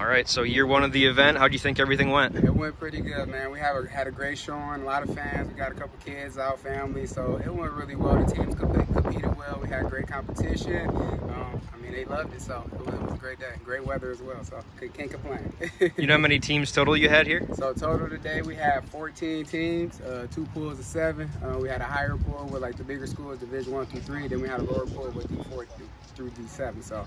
All right, so year one of the event, how do you think everything went? It went pretty good, man. We have a, had a great showing, a lot of fans. We got a couple kids out, family, so it went really well. The teams competed well. We had great competition. Um, loved it, so it was, it was, a great day. Great weather as well, so can't complain. you know how many teams total you had here? So total today we had 14 teams, uh, two pools of seven. Uh, we had a higher pool with like the bigger schools, Division One through three. Then we had a lower pool with D4 through D7. So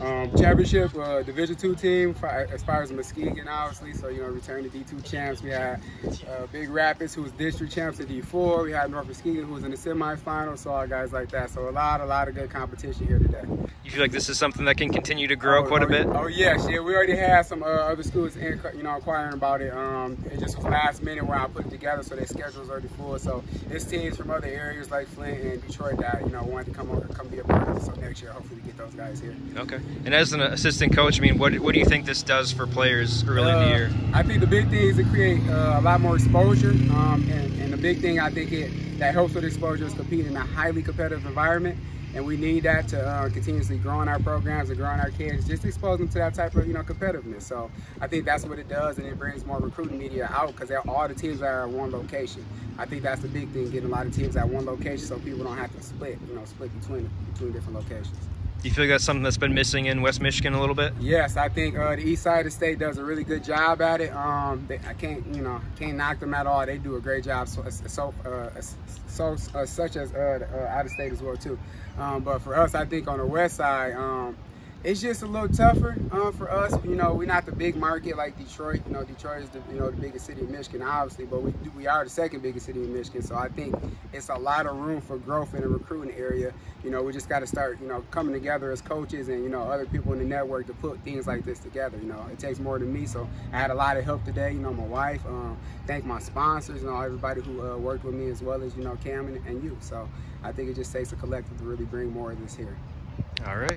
um, championship, uh, Division Two team as far as Muskegon, obviously. So you know, return to D2 champs. We had uh, Big Rapids, who was district champs at D4. We had North Muskegon, who was in the semifinals. So all guys like that. So a lot, a lot of good competition here today. You feel like this is something that can continue to grow oh, quite oh, a bit? Oh yes, yeah. We already had some uh, other schools, in, you know, inquiring about it. Um, it just was last minute where I put it together, so their schedules already full. So it's teams from other areas like Flint and Detroit that you know wanted to come over, come be a part of it. So next year, hopefully, we get those guys here. Okay. And as an assistant coach, I mean, what what do you think this does for players early uh, in the year? I think the big thing is to create uh, a lot more exposure, um, and, and the big thing I think it that helps with exposure is compete in a highly competitive environment and we need that to uh, continuously grow in our programs and grow in our kids, just expose them to that type of you know competitiveness. So I think that's what it does, and it brings more recruiting media out because all the teams are at one location. I think that's the big thing, getting a lot of teams at one location so people don't have to split, you know, split between between different locations. Do you feel like that's something that's been missing in West Michigan a little bit? Yes, I think uh, the east side of the state does a really good job at it. Um, they, I can't, you know, can't knock them at all. They do a great job. So, so, uh, so uh, such as uh, uh, out of state as well too. Um, but for us, I think on the west side, um, it's just a little tougher um, for us. You know, we're not the big market like Detroit. You know, Detroit is the you know the biggest city in Michigan, obviously, but we we are the second biggest city in Michigan. So I think it's a lot of room for growth in the recruiting area. You know, we just got to start you know coming together as coaches and you know other people in the network to put things like this together. You know, it takes more than me. So I had a lot of help today. You know, my wife. Um, thank my sponsors. You know, everybody who uh, worked with me as well as you know Cam and, and you. So I think it just takes a collective to really bring more of this here. All right.